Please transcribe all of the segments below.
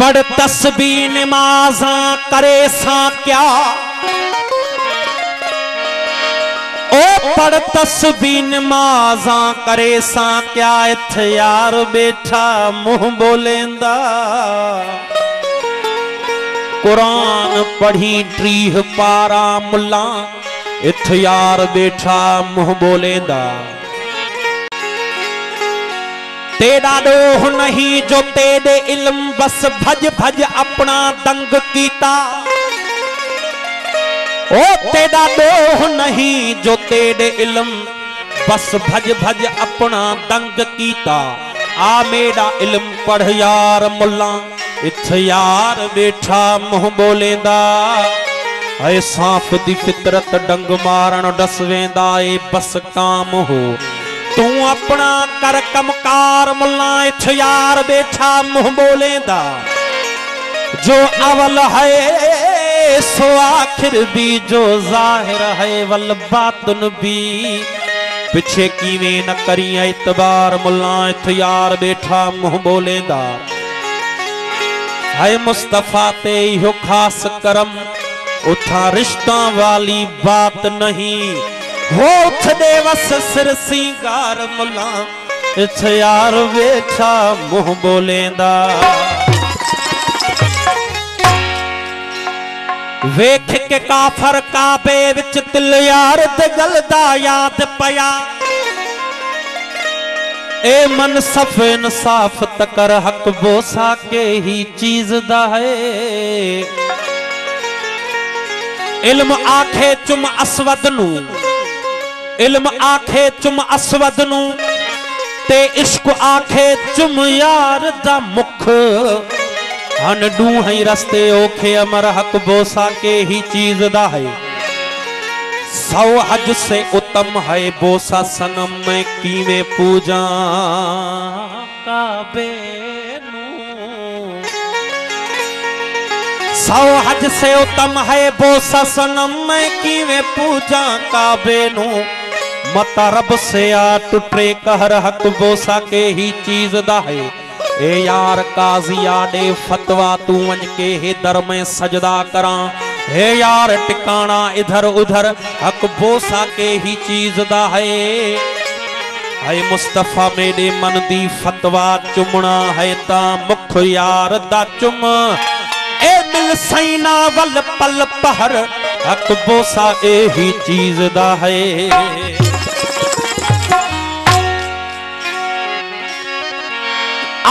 पढ़ तस्बी नमाजा करे सा क्या? ओ पढ़ तस्बी नमाजा करे सा क्या? इथ यार बैठा मुँह बोलेंदा। कुरान पढ़ी ट्रीह पारा मुल्ला इथ यार बैठा मुँह बोलेंदा। तेरा डोह नहीं जो तेरे इल्म बस भज भज अपना दंग कीता ओ तेरा डोह नहीं जो तेरे इल्म बस भज भज अपना दंग कीता आ मेरा इल्म पढ़ यार मुल्ला इथ यार बैठा मुंह बोलेंदा ऐ सांप दी फितरत डंग मारण डस वेंदा ए बस काम तू अपना कर कमकार मुल्ला इथ यार बैठा मुँह बोलेंदा जो अवल है, सो आखिर भी जो ज़ाहिर है, वल बातन भी। पिछे कीवें न करी इतबार मुल्ला इथ यार बैठा मुँह बोलेंदा है मुस्तफ़ा ते यो खास करम, उठा रिश्ता वाली बात नहीं। होठ सिंगार मुला। इछ यार वेठा, मुँह बोलेंदा। वेख के काफर काबे विच तिल यार गलदा याद पया। ए मन सफ इंसाफ तकर हक बोसा के ही चीज़ दा इल्म आखे चुम असवद नू। इल्म आखे चुम असवद नु, ते इश्क आखे चुम यार दा मुख। हन डू रस्ते ओखे अमर हक बोसा के ही चीज़ दा है। सौ हज से उत्तम है बोसा सनम, में कीवे पूजा काबे सौ हज से उत्तम है बोसा सनम, में कीवे पूजा काबे नू। मता रब से आ टुटे कहर हक बोसा के ही चीज़ दा है। ए यार काजिया दे फतवा तू वंज के हे दर में सजदा करा। हे यार टिकाना इधर उधर हक बोसा के ही चीज़ दा है। मुस्तफ़ा मेरे मन दी फतवा चुमना है ता मुख यार दा चुम। ए मिल सैना वल पल पहर हक बोसा ए ही चीज़ दा है।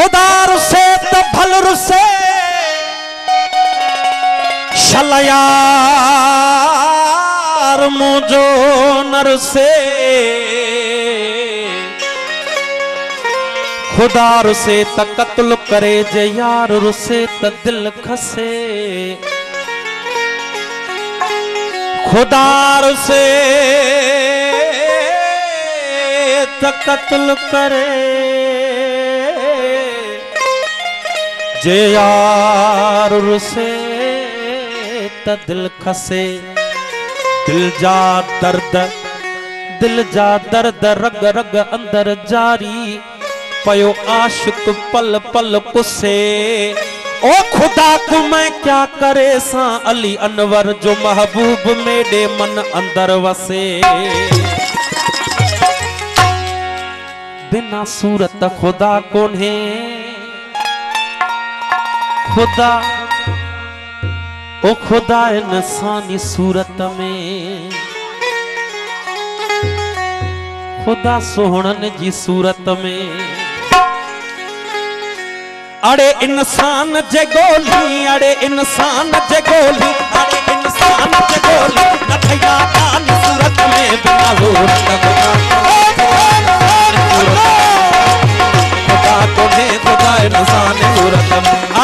खुदा रुसे तो भल रुसे शलयार मुझो नर से। खुदा रुसे त कत्ल करे जे यार रुसे त दिल खसे। खुदा रुसे त कत्ल करे जे यार रुसे त दिल खसे, दिल जा दर्द, दिल जा दर्द, रग रग अंदर जारी, पयो आशिक पल पल कुसे। ओ खुदा को मैं क्या करे सा? अली अनवर जो महबूब मेरे मन अंदर वसे। बिना सूरत खुदा कोन्हे खुदा, ओ खुदा इंसानी सूरत में। खुदा सोहणन जी सूरत में। अड़े इंसान जे गोली, अड़े इंसान जे गोली, अड़े इंसान जे गोली, नथया कान सूरत में बिना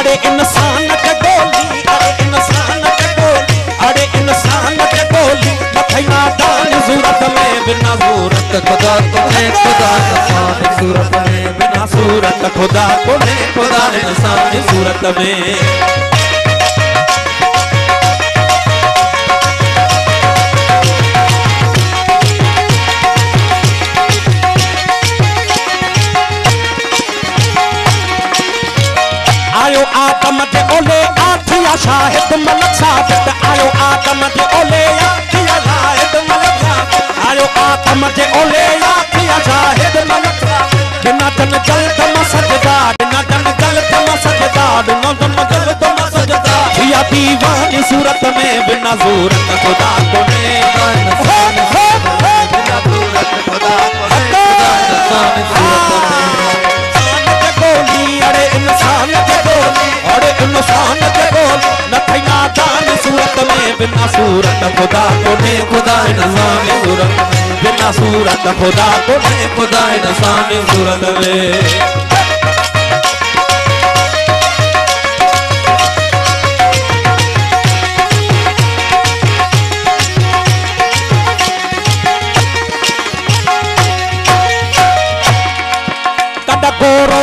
अड़े इंसान के डोली अड़े इंसान के डोली अड़े इंसान के डोली, मथैना दान सूरत में बिना सूरत, खुदा कोने खुदा इंसान सूरत में बिना सूरत, खुदा कोने खुदा इंसान सूरत में। शाहिद मलक साबित आयो आतम जे ओले आथिया शाहिद मलक साबित आयो आतम जे ओले आथिया शाहिद मलक बिना तन जल तम सजदा बिना तन जल तम सजदा बिना तन जल तम सजदा या दीवानी सूरत में, बिना सूरत खुदा को बिना सूरत खुदा कोने खुदा न सामे सूरत बिना सूरत खुदा कोने खुदा न सामे सूरत रे कडा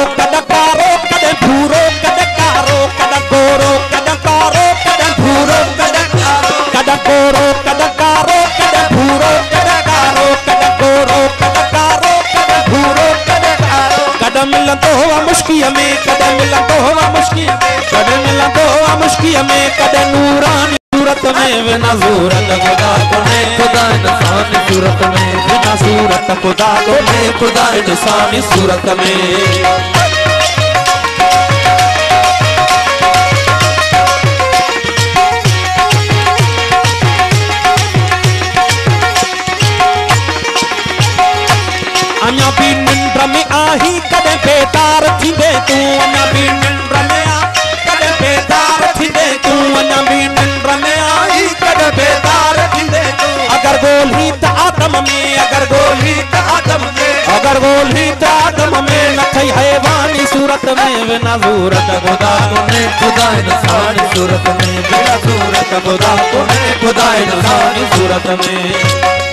सूरत में बिना सूरत सूरत में बिना सूरत खुदा ने खुदा इंसानी सूरत में में अगर ॻोल्ही त आदम में न थई हैवानी सूरत में बिना सूरत खुदा कोने खुदा इंसान सूरत में बिना सूरत खुदा कोने खुदा इंसान सूरत में।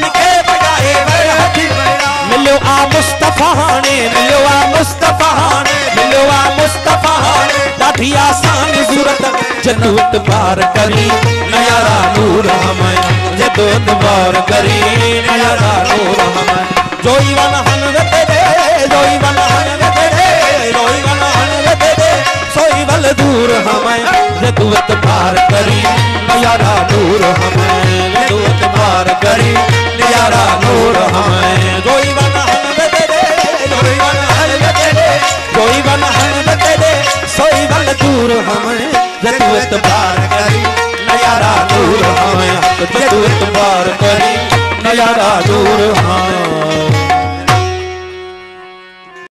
वरी हथी वलड़ा मिलियो आ मुस्तफ़ा हाणे सूरत जदूत पार करी, नयारा नूर हमें जदूत पार करी, नयारा नूर हमें जोई वन हन रते दे जोई वन हन रते दे जोई वन हन रते दे सोई वल दूर हमें जदूत पार करी, नयारा नूर हमें जदूत पार करी। नयारा नूर हमें।